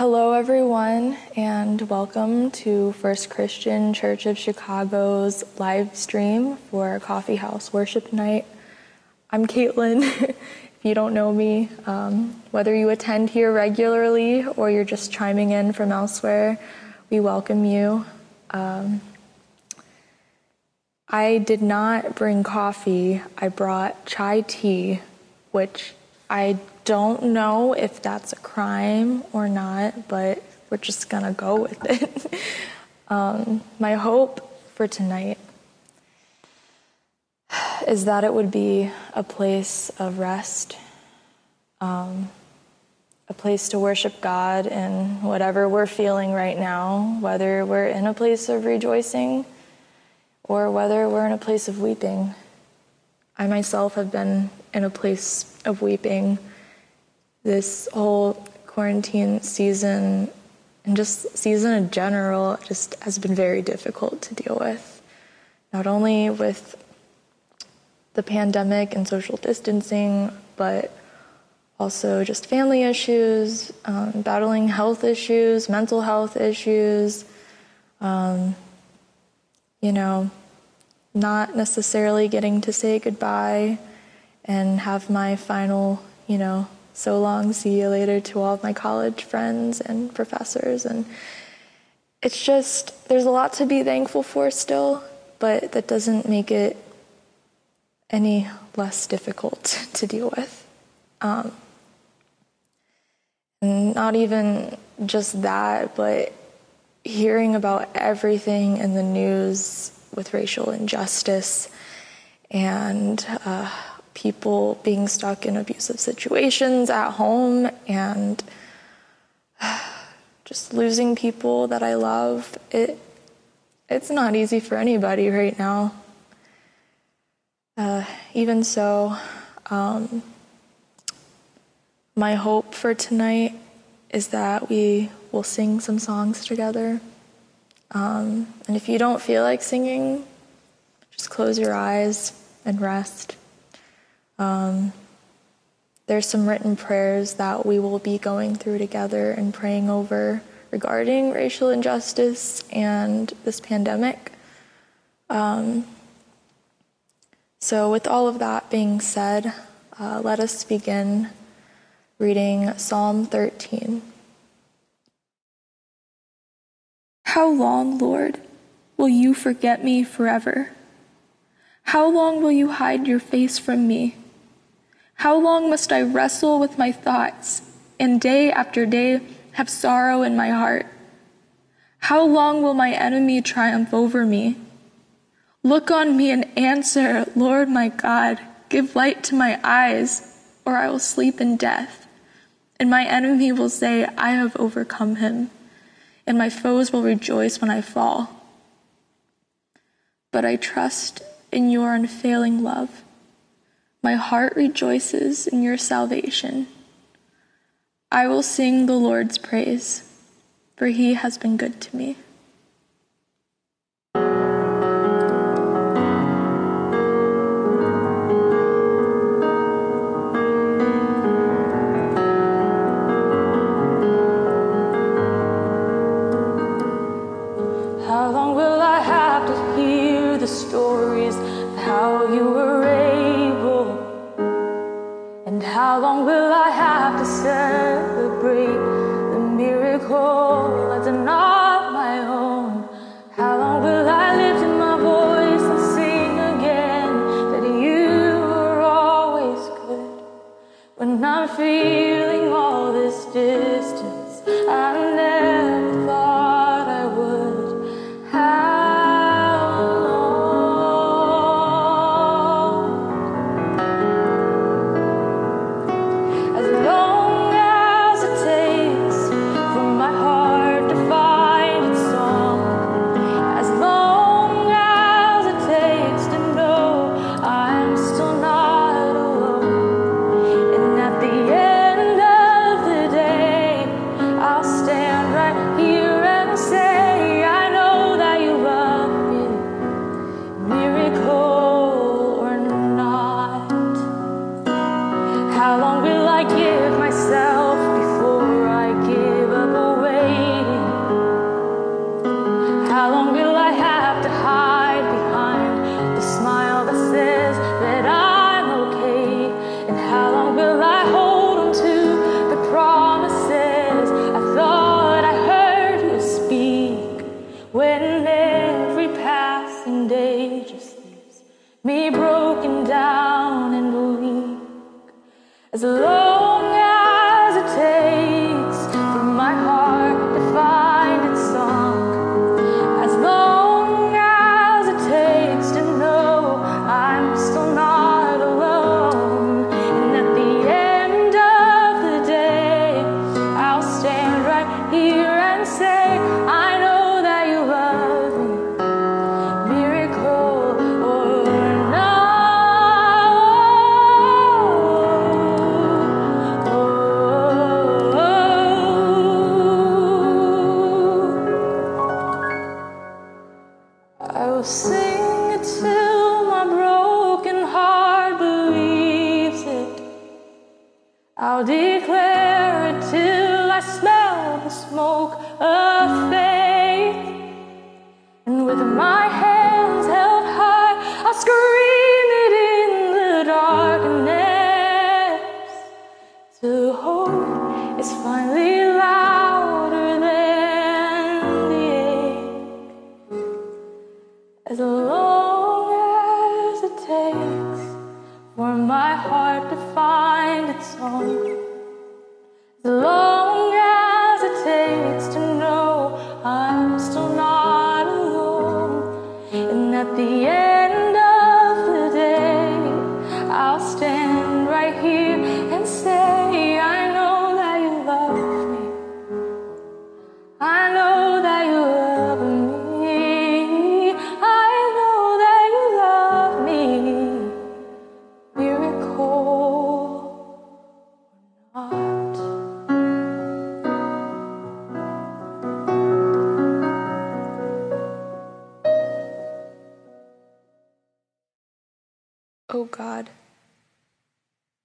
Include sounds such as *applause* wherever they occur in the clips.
Hello, everyone, and welcome to First Christian Church of Chicago's live stream for Coffee House Worship Night. I'm Caitlin. *laughs* if you don't know me, um, whether you attend here regularly or you're just chiming in from elsewhere, we welcome you. Um, I did not bring coffee, I brought chai tea, which I don't know if that's a crime or not, but we're just gonna go with it. *laughs* um, my hope for tonight is that it would be a place of rest, um, a place to worship God in whatever we're feeling right now, whether we're in a place of rejoicing or whether we're in a place of weeping. I myself have been in a place of weeping this whole quarantine season and just season in general just has been very difficult to deal with. Not only with the pandemic and social distancing, but also just family issues, um, battling health issues, mental health issues, um, you know, not necessarily getting to say goodbye and have my final, you know, so long, see you later to all of my college friends and professors. And it's just, there's a lot to be thankful for still, but that doesn't make it any less difficult *laughs* to deal with. Um, not even just that, but hearing about everything in the news with racial injustice and uh, people being stuck in abusive situations at home and *sighs* just losing people that I love. It it's not easy for anybody right now. Uh, even so, um, my hope for tonight is that we will sing some songs together. Um, and if you don't feel like singing, just close your eyes and rest. Um, there's some written prayers that we will be going through together and praying over regarding racial injustice and this pandemic. Um, so, with all of that being said, uh, let us begin reading Psalm 13. How long, Lord, will you forget me forever? How long will you hide your face from me? How long must I wrestle with my thoughts and day after day have sorrow in my heart? How long will my enemy triumph over me? Look on me and answer, Lord my God. Give light to my eyes, or I will sleep in death. And my enemy will say, I have overcome him, and my foes will rejoice when I fall. But I trust in your unfailing love. My heart rejoices in your salvation. I will sing the Lord's praise, for he has been good to me.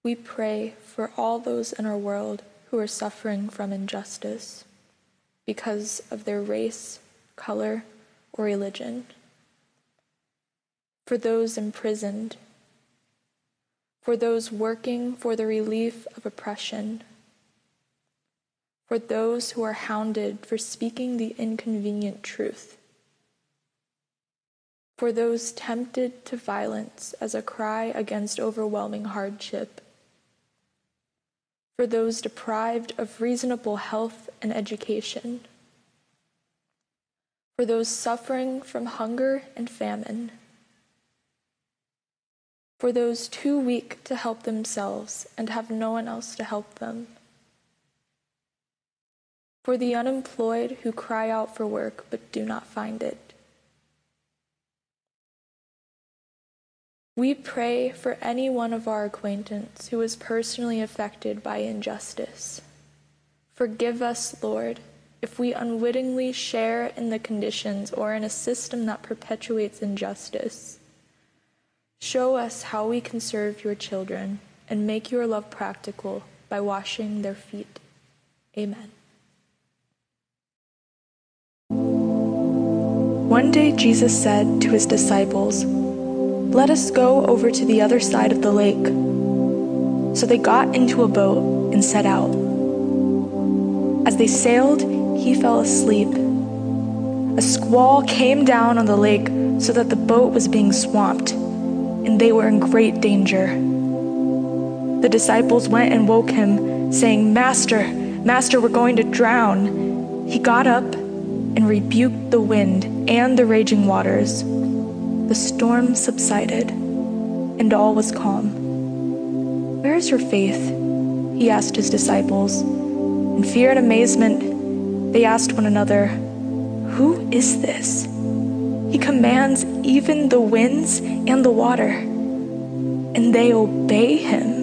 We pray for all those in our world who are suffering from injustice because of their race, color, or religion. For those imprisoned, for those working for the relief of oppression, for those who are hounded for speaking the inconvenient truth. For those tempted to violence as a cry against overwhelming hardship, for those deprived of reasonable health and education, for those suffering from hunger and famine, for those too weak to help themselves and have no one else to help them, for the unemployed who cry out for work but do not find it. We pray for any one of our acquaintance who is personally affected by injustice. Forgive us, Lord, if we unwittingly share in the conditions or in a system that perpetuates injustice. Show us how we can serve your children and make your love practical by washing their feet. Amen. One day Jesus said to his disciples, let us go over to the other side of the lake. So they got into a boat and set out. As they sailed, he fell asleep. A squall came down on the lake so that the boat was being swamped, and they were in great danger. The disciples went and woke him, saying, Master, Master, we're going to drown. He got up and rebuked the wind and the raging waters the storm subsided, and all was calm. Where is your faith? He asked his disciples. In fear and amazement, they asked one another, Who is this? He commands even the winds and the water, and they obey him.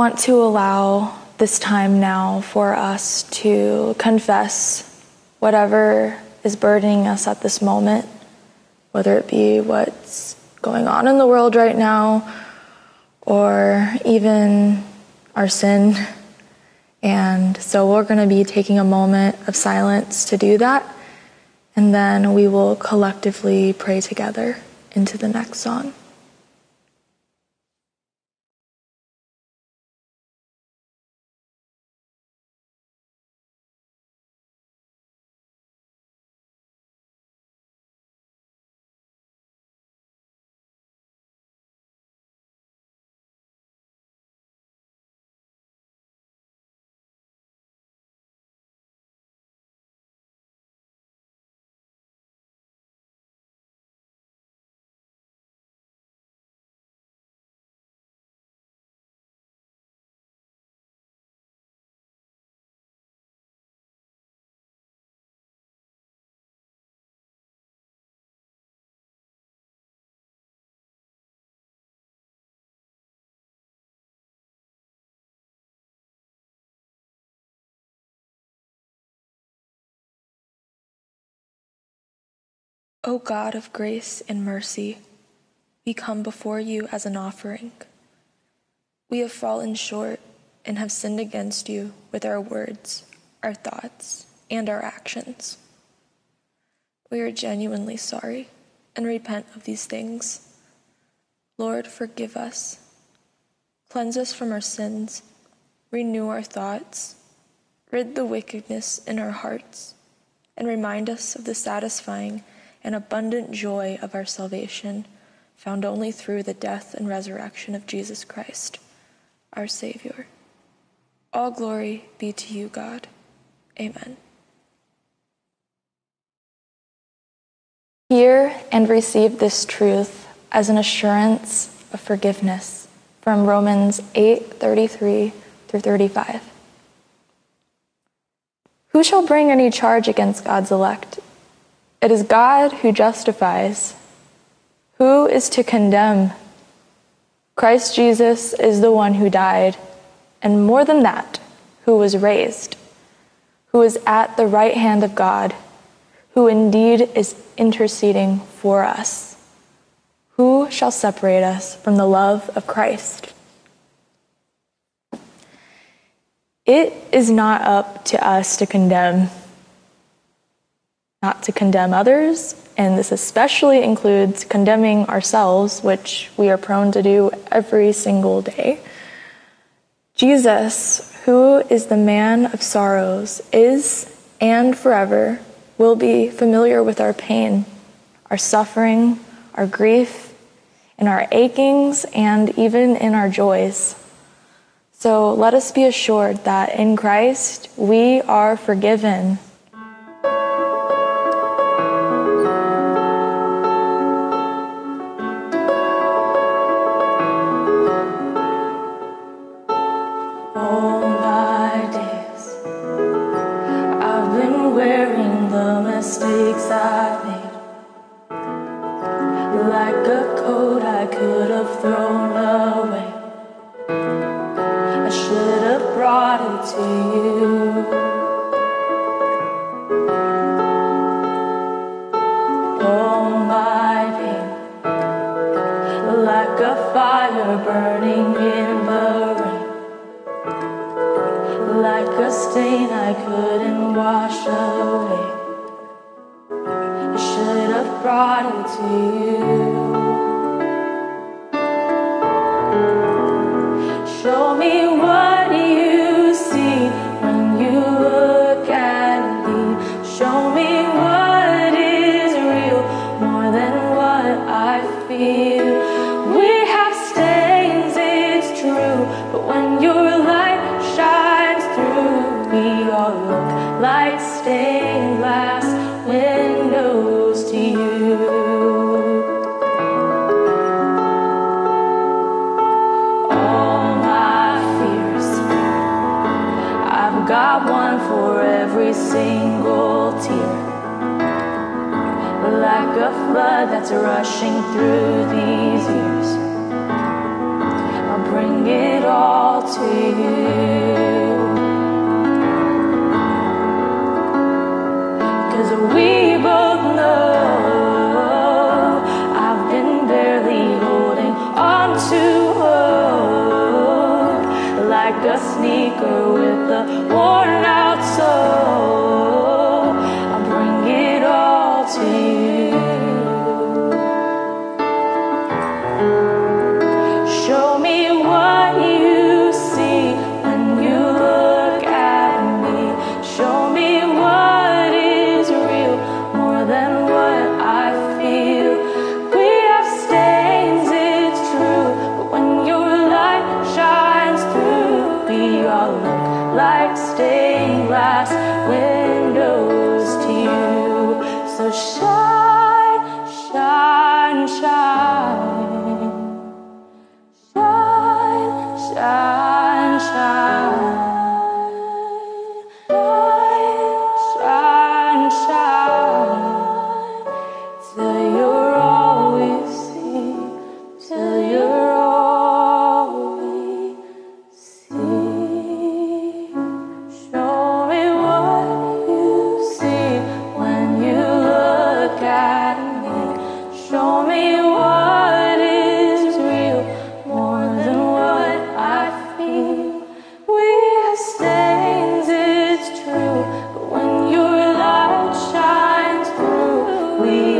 Want to allow this time now for us to confess whatever is burdening us at this moment, whether it be what's going on in the world right now or even our sin. And so we're going to be taking a moment of silence to do that. And then we will collectively pray together into the next song. O God of grace and mercy, we come before you as an offering. We have fallen short and have sinned against you with our words, our thoughts, and our actions. We are genuinely sorry and repent of these things. Lord, forgive us. Cleanse us from our sins, renew our thoughts, rid the wickedness in our hearts, and remind us of the satisfying and abundant joy of our salvation, found only through the death and resurrection of Jesus Christ, our Savior. All glory be to you, God. Amen. Hear and receive this truth as an assurance of forgiveness from Romans 8 33 through 35. Who shall bring any charge against God's elect? It is God who justifies. Who is to condemn? Christ Jesus is the one who died, and more than that, who was raised, who is at the right hand of God, who indeed is interceding for us. Who shall separate us from the love of Christ? It is not up to us to condemn not to condemn others, and this especially includes condemning ourselves, which we are prone to do every single day. Jesus, who is the man of sorrows, is and forever will be familiar with our pain, our suffering, our grief, in our achings, and even in our joys. So let us be assured that in Christ we are forgiven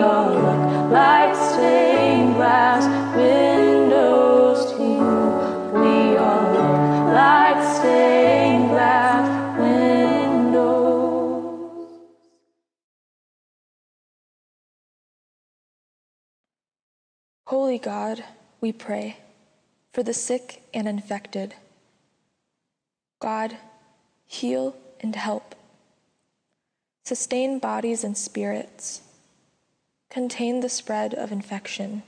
like stained glass windows to you. We all look like stained glass windows. Holy God, we pray for the sick and infected. God, heal and help. Sustain bodies and spirits. Contain the spread of infection.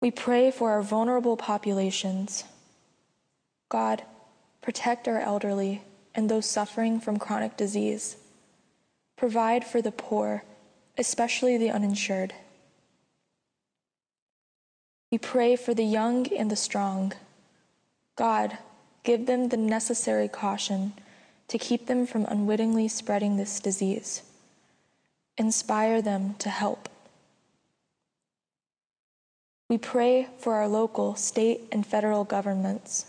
We pray for our vulnerable populations. God, protect our elderly and those suffering from chronic disease. Provide for the poor, especially the uninsured. We pray for the young and the strong. God, give them the necessary caution to keep them from unwittingly spreading this disease. Inspire them to help. We pray for our local, state, and federal governments.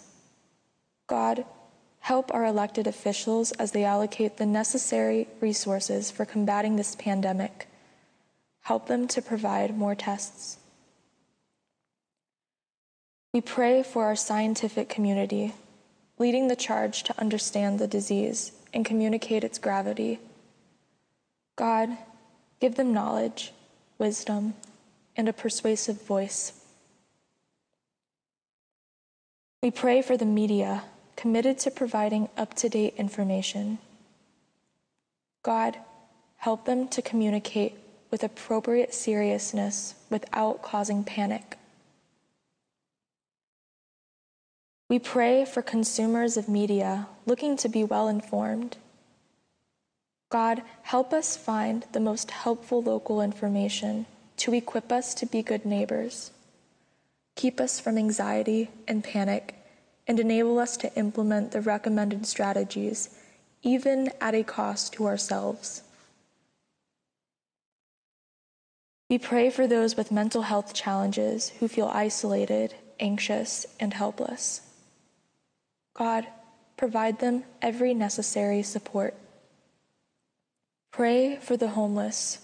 God, help our elected officials as they allocate the necessary resources for combating this pandemic. Help them to provide more tests. We pray for our scientific community, leading the charge to understand the disease and communicate its gravity. God, give them knowledge, wisdom, and a persuasive voice. We pray for the media committed to providing up to date information. God, help them to communicate with appropriate seriousness without causing panic. We pray for consumers of media looking to be well informed. God, help us find the most helpful local information to equip us to be good neighbors. Keep us from anxiety and panic, and enable us to implement the recommended strategies, even at a cost to ourselves. We pray for those with mental health challenges who feel isolated, anxious, and helpless. God, provide them every necessary support. Pray for the homeless,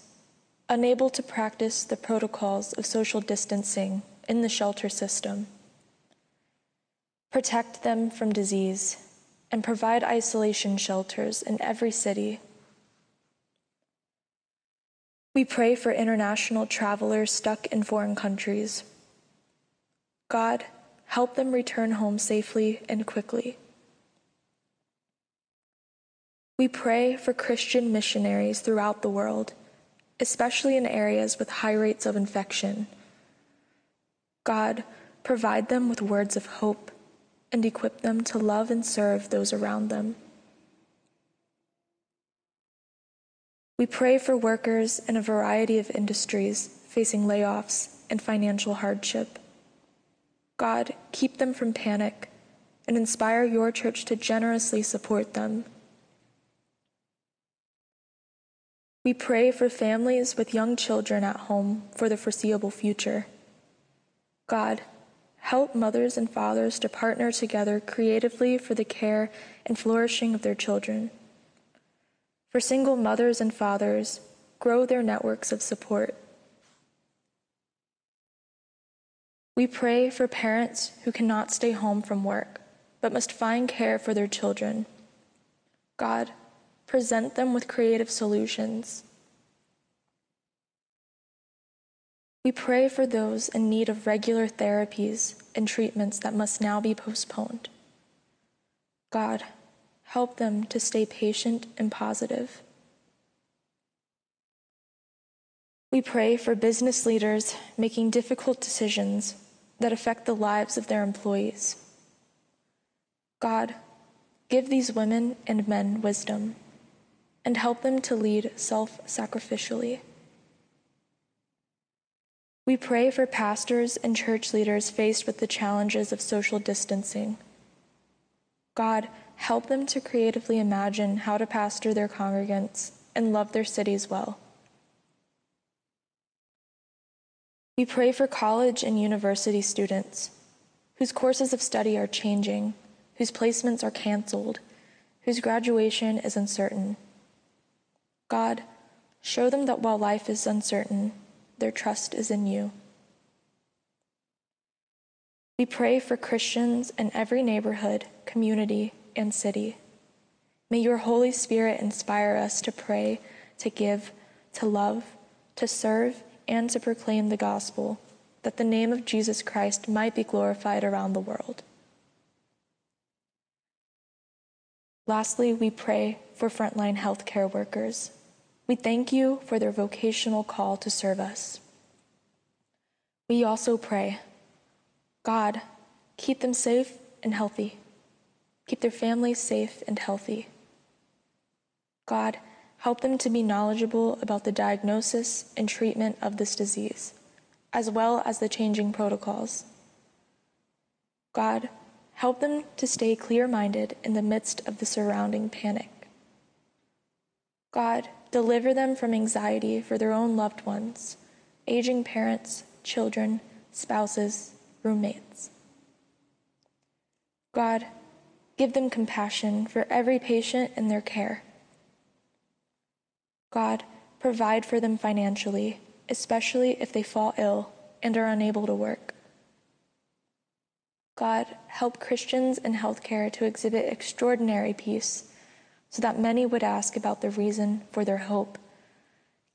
unable to practice the protocols of social distancing in the shelter system. Protect them from disease and provide isolation shelters in every city. We pray for international travelers stuck in foreign countries. God, help them return home safely and quickly. We pray for Christian missionaries throughout the world, especially in areas with high rates of infection. God, provide them with words of hope and equip them to love and serve those around them. We pray for workers in a variety of industries facing layoffs and financial hardship. God, keep them from panic and inspire your church to generously support them. We pray for families with young children at home for the foreseeable future. God, help mothers and fathers to partner together creatively for the care and flourishing of their children. For single mothers and fathers, grow their networks of support. We pray for parents who cannot stay home from work, but must find care for their children. God, present them with creative solutions. We pray for those in need of regular therapies and treatments that must now be postponed. God, help them to stay patient and positive. We pray for business leaders making difficult decisions that affect the lives of their employees. God, give these women and men wisdom and help them to lead self sacrificially. We pray for pastors and church leaders faced with the challenges of social distancing. God, help them to creatively imagine how to pastor their congregants and love their cities well. We pray for college and university students whose courses of study are changing, whose placements are canceled, whose graduation is uncertain. God, show them that while life is uncertain, their trust is in you. We pray for Christians in every neighborhood, community, and city. May your Holy Spirit inspire us to pray, to give, to love, to serve, and to proclaim the gospel, that the name of Jesus Christ might be glorified around the world. Lastly, we pray for frontline healthcare workers. We thank you for their vocational call to serve us. We also pray, God, keep them safe and healthy. Keep their families safe and healthy. God, help them to be knowledgeable about the diagnosis and treatment of this disease, as well as the changing protocols. God, help them to stay clear minded in the midst of the surrounding panic. God, Deliver them from anxiety for their own loved ones, aging parents, children, spouses, roommates. God, give them compassion for every patient in their care. God, provide for them financially, especially if they fall ill and are unable to work. God, help Christians in healthcare to exhibit extraordinary peace so that many would ask about the reason for their hope.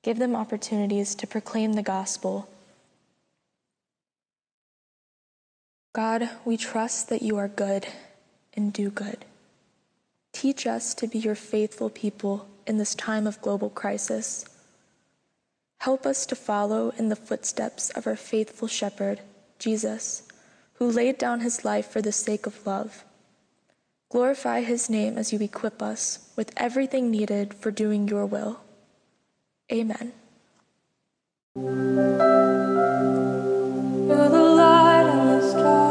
Give them opportunities to proclaim the gospel. God, we trust that you are good and do good. Teach us to be your faithful people in this time of global crisis. Help us to follow in the footsteps of our faithful shepherd, Jesus, who laid down his life for the sake of love. Glorify his name as you equip us with everything needed for doing your will. Amen. You're the light in darkness.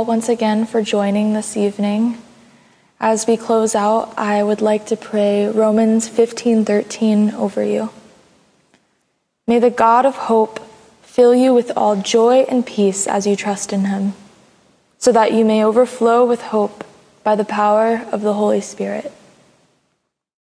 All once again for joining this evening. As we close out, I would like to pray Romans 15:13 over you. May the God of hope fill you with all joy and peace as you trust in him, so that you may overflow with hope by the power of the Holy Spirit.